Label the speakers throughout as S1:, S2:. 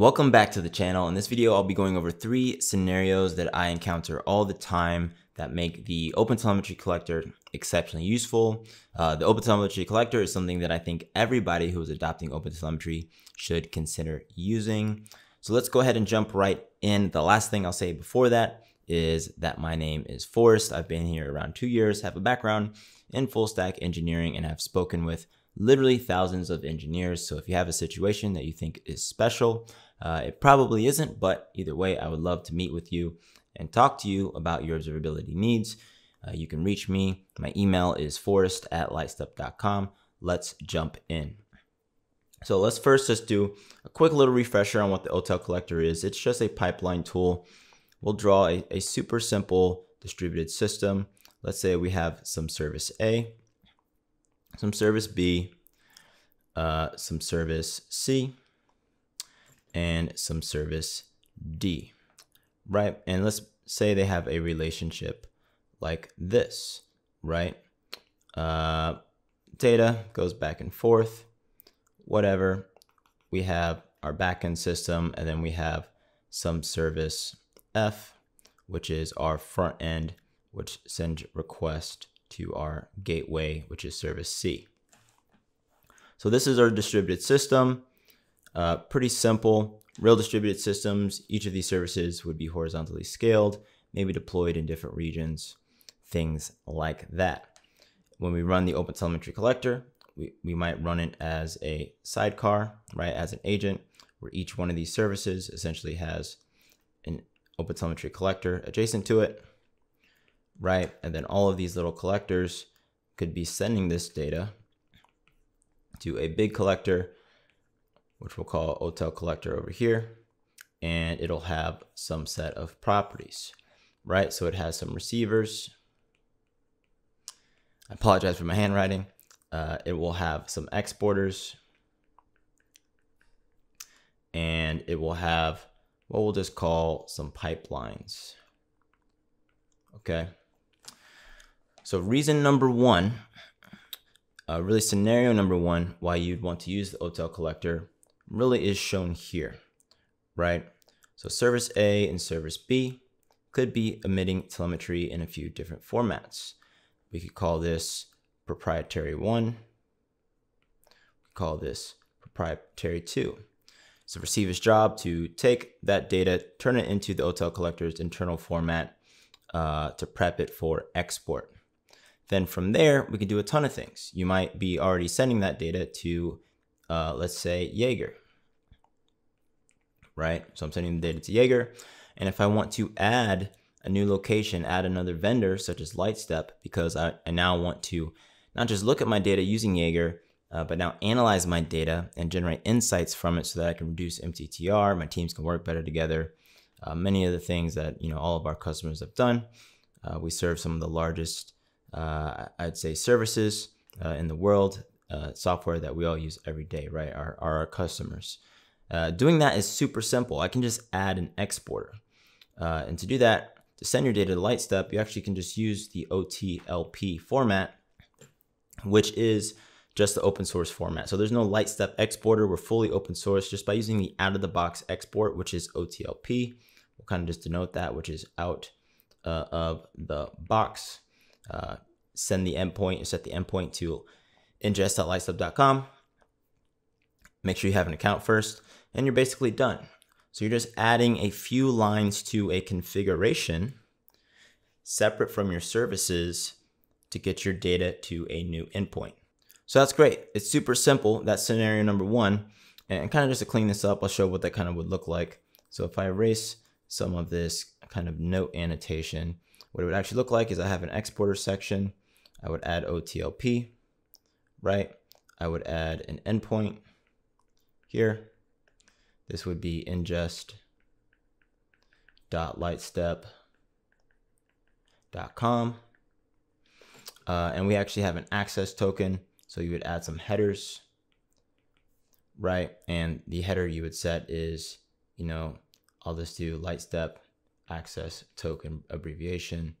S1: Welcome back to the channel. In this video, I'll be going over three scenarios that I encounter all the time that make the OpenTelemetry collector exceptionally useful. Uh, the OpenTelemetry collector is something that I think everybody who is adopting OpenTelemetry should consider using. So let's go ahead and jump right in. The last thing I'll say before that is that my name is Forrest. I've been here around two years, have a background in full stack engineering, and have spoken with literally thousands of engineers. So if you have a situation that you think is special, uh, it probably isn't, but either way, I would love to meet with you and talk to you about your observability needs. Uh, you can reach me. My email is forrest at lightstep.com. Let's jump in. So let's first just do a quick little refresher on what the OTel collector is. It's just a pipeline tool. We'll draw a, a super simple distributed system. Let's say we have some service A, some service B, uh, some service C, and some service D, right? And let's say they have a relationship like this, right? Uh, data goes back and forth, whatever. We have our backend system, and then we have some service F, which is our front end, which sends request to our gateway, which is service C. So this is our distributed system. Uh, pretty simple. Real distributed systems, each of these services would be horizontally scaled, maybe deployed in different regions, things like that. When we run the OpenTelemetry collector, we, we might run it as a sidecar, right, as an agent, where each one of these services essentially has an OpenTelemetry collector adjacent to it, right? And then all of these little collectors could be sending this data to a big collector, which we'll call OTel collector over here. And it'll have some set of properties, right? So it has some receivers. I apologize for my handwriting. Uh, it will have some exporters. And it will have what we'll just call some pipelines. Okay. So reason number one, uh, really scenario number one, why you'd want to use the OTel collector really is shown here, right? So service A and service B could be emitting telemetry in a few different formats. We could call this proprietary one. We call this proprietary two. The receiver's job to take that data, turn it into the OTel collector's internal format uh, to prep it for export. Then from there, we can do a ton of things. You might be already sending that data to, uh, let's say, Jaeger, right? So I'm sending the data to Jaeger. And if I want to add a new location, add another vendor such as Lightstep, because I, I now want to not just look at my data using Jaeger, uh, but now analyze my data and generate insights from it so that I can reduce MTTR, my teams can work better together. Uh, many of the things that you know all of our customers have done. Uh, we serve some of the largest uh, I'd say services uh, in the world, uh, software that we all use every day, right? Are, are our customers. Uh, doing that is super simple. I can just add an exporter. Uh, and to do that, to send your data to Lightstep, you actually can just use the OTLP format, which is just the open source format. So there's no Lightstep exporter. We're fully open source just by using the out of the box export, which is OTLP. We'll kind of just denote that, which is out uh, of the box uh, send the endpoint, and set the endpoint to ingest.lightstep.com. Make sure you have an account first, and you're basically done. So you're just adding a few lines to a configuration separate from your services to get your data to a new endpoint. So that's great. It's super simple. That's scenario number one. And kind of just to clean this up, I'll show what that kind of would look like. So if I erase some of this kind of note annotation, what it would actually look like is I have an exporter section. I would add OTLP, right? I would add an endpoint here. This would be ingest dot lightstep.com. Uh, and we actually have an access token. So you would add some headers, right? And the header you would set is, you know, I'll just do lightstep access token abbreviation.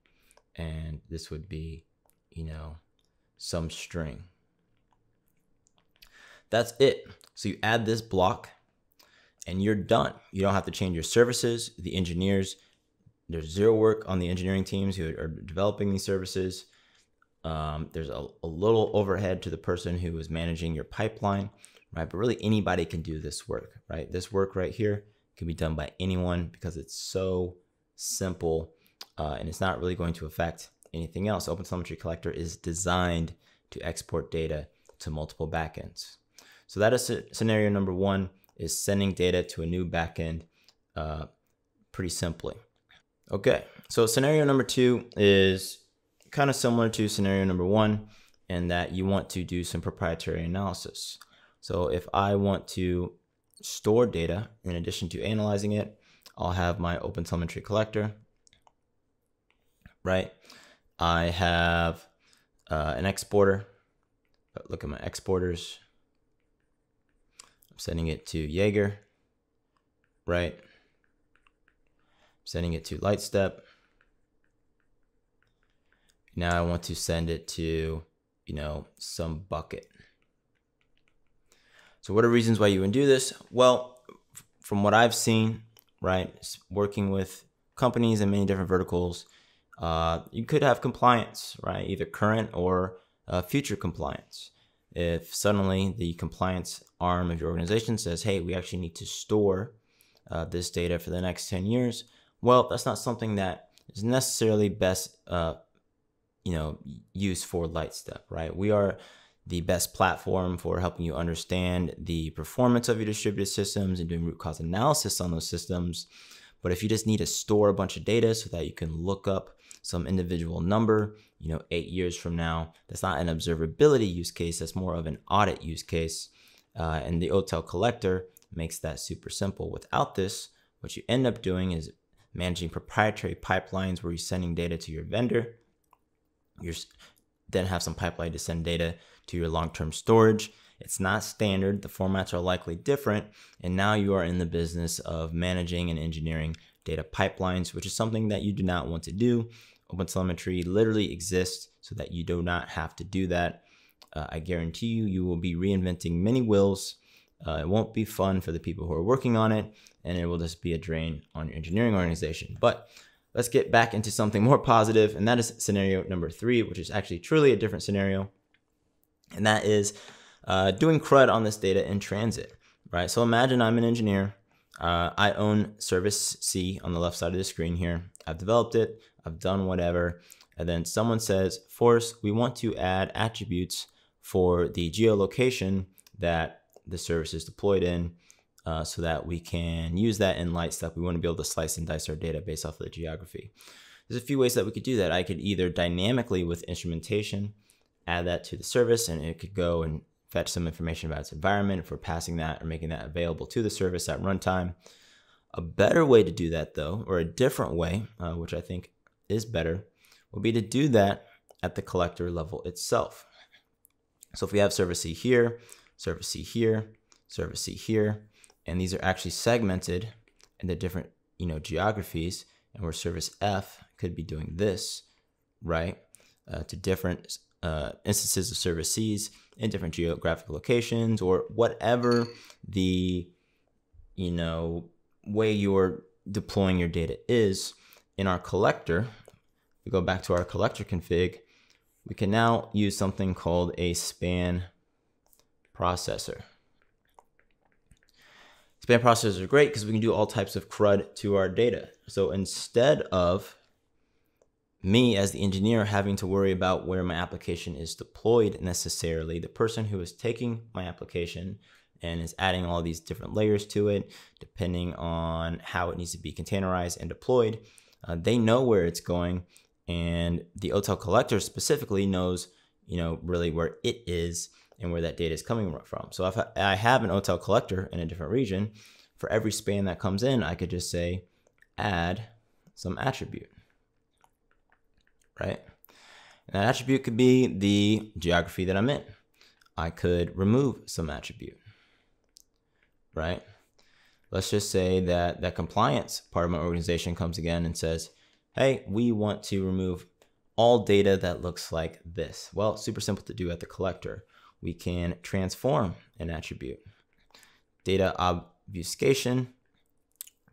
S1: And this would be, you know, some string. That's it. So you add this block and you're done. You don't have to change your services, the engineers. There's zero work on the engineering teams who are developing these services. Um, there's a, a little overhead to the person who is managing your pipeline, right? But really, anybody can do this work, right? This work right here can be done by anyone because it's so simple uh, and it's not really going to affect anything else. OpenTelemetry Collector is designed to export data to multiple backends. So that is scenario number one is sending data to a new backend uh, pretty simply. Okay, so scenario number two is kind of similar to scenario number one in that you want to do some proprietary analysis. So if I want to store data in addition to analyzing it, I'll have my OpenTelemetry collector, right? I have uh, an exporter. Look at my exporters. I'm sending it to Jaeger, right? I'm sending it to Lightstep. Now I want to send it to, you know, some bucket. So what are reasons why you would do this? Well, from what I've seen, right, working with companies in many different verticals, uh, you could have compliance, right, either current or uh, future compliance. If suddenly the compliance arm of your organization says, hey, we actually need to store uh, this data for the next 10 years, well, that's not something that is necessarily best uh, you know, used for Lightstep, right? We are the best platform for helping you understand the performance of your distributed systems and doing root cause analysis on those systems. But if you just need to store a bunch of data so that you can look up some individual number, you know, eight years from now, that's not an observability use case. That's more of an audit use case. Uh, and the OTel collector makes that super simple. Without this, what you end up doing is managing proprietary pipelines where you're sending data to your vendor you then have some pipeline to send data to your long-term storage. It's not standard. The formats are likely different. And now you are in the business of managing and engineering data pipelines, which is something that you do not want to do. OpenTelemetry literally exists so that you do not have to do that. Uh, I guarantee you, you will be reinventing many wheels. Uh, it won't be fun for the people who are working on it, and it will just be a drain on your engineering organization. But let's get back into something more positive, and that is scenario number three, which is actually truly a different scenario, and that is uh, doing CRUD on this data in transit, right? So imagine I'm an engineer. Uh, I own Service C on the left side of the screen here. I've developed it. I've done whatever. And then someone says, Forrest, we want to add attributes for the geolocation that the service is deployed in uh, so that we can use that in Lightstep. We want to be able to slice and dice our data based off of the geography. There's a few ways that we could do that. I could either dynamically with instrumentation add that to the service and it could go and fetch some information about its environment if we're passing that or making that available to the service at runtime. A better way to do that though, or a different way, uh, which I think is better, would be to do that at the collector level itself. So if we have service C here, service C here, service C here, and these are actually segmented into different you know geographies and where service f could be doing this right uh, to different uh, instances of service c's in different geographic locations or whatever the you know way you're deploying your data is in our collector. We go back to our collector config we can now use something called a span processor Span processors are great because we can do all types of CRUD to our data. So instead of me as the engineer having to worry about where my application is deployed necessarily, the person who is taking my application and is adding all these different layers to it, depending on how it needs to be containerized and deployed, uh, they know where it's going. And the OTel collector specifically knows, you know, really where it is and where that data is coming from. So if I have an OTel collector in a different region, for every span that comes in, I could just say add some attribute, right? And that attribute could be the geography that I'm in. I could remove some attribute, right? Let's just say that that compliance part of my organization comes again and says, hey, we want to remove all data that looks like this. Well, super simple to do at the collector we can transform an attribute. Data obfuscation,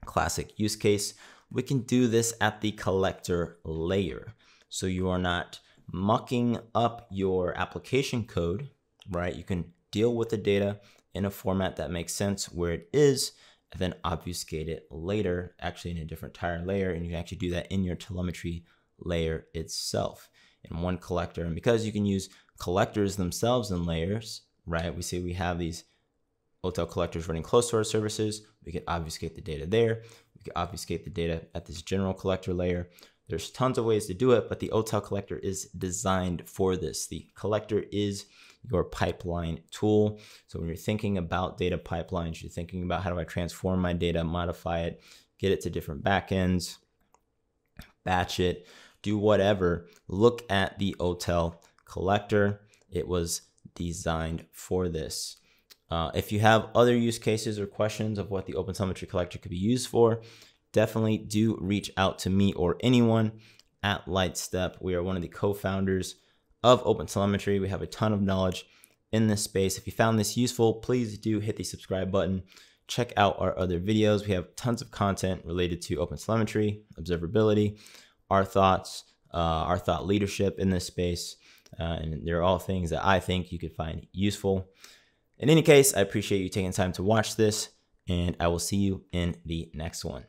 S1: classic use case. We can do this at the collector layer. So you are not mucking up your application code, right? You can deal with the data in a format that makes sense where it is, and then obfuscate it later, actually in a different tire layer. And you can actually do that in your telemetry layer itself in one collector. And because you can use collectors themselves in layers, right? We see we have these OTel collectors running close to our services. We can obfuscate the data there. We can obfuscate the data at this general collector layer. There's tons of ways to do it, but the OTel collector is designed for this. The collector is your pipeline tool. So when you're thinking about data pipelines, you're thinking about how do I transform my data, modify it, get it to different backends, batch it, do whatever. Look at the OTel collector. It was designed for this. Uh, if you have other use cases or questions of what the OpenTelemetry collector could be used for, definitely do reach out to me or anyone at Lightstep. We are one of the co-founders of OpenTelemetry. We have a ton of knowledge in this space. If you found this useful, please do hit the subscribe button. Check out our other videos. We have tons of content related to OpenTelemetry, observability, our thoughts, uh, our thought leadership in this space. Uh, and they're all things that I think you could find useful. In any case, I appreciate you taking time to watch this, and I will see you in the next one.